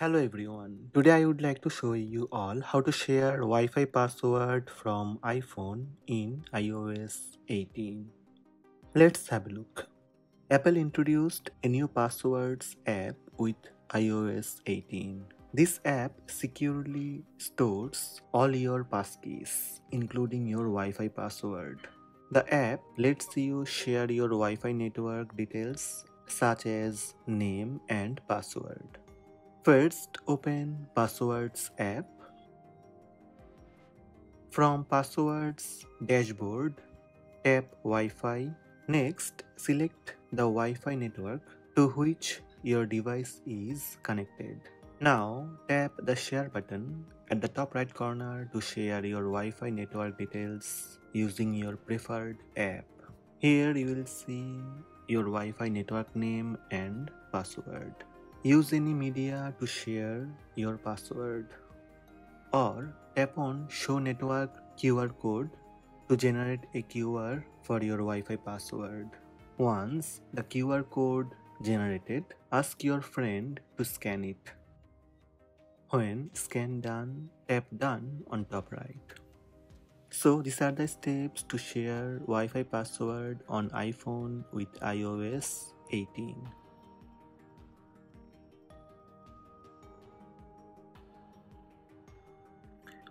Hello everyone. Today I would like to show you all how to share Wi-Fi password from iPhone in iOS 18. Let's have a look. Apple introduced a new passwords app with iOS 18. This app securely stores all your passkeys, including your Wi-Fi password. The app lets you share your Wi-Fi network details such as name and password. First, open Passwords app. From Passwords dashboard, tap Wi-Fi. Next, select the Wi-Fi network to which your device is connected. Now, tap the Share button at the top right corner to share your Wi-Fi network details using your preferred app. Here you will see your Wi-Fi network name and password. Use any media to share your password or tap on show network QR code to generate a QR for your Wi-Fi password. Once the QR code generated, ask your friend to scan it. When scan done, tap done on top right. So these are the steps to share Wi-Fi password on iPhone with iOS 18.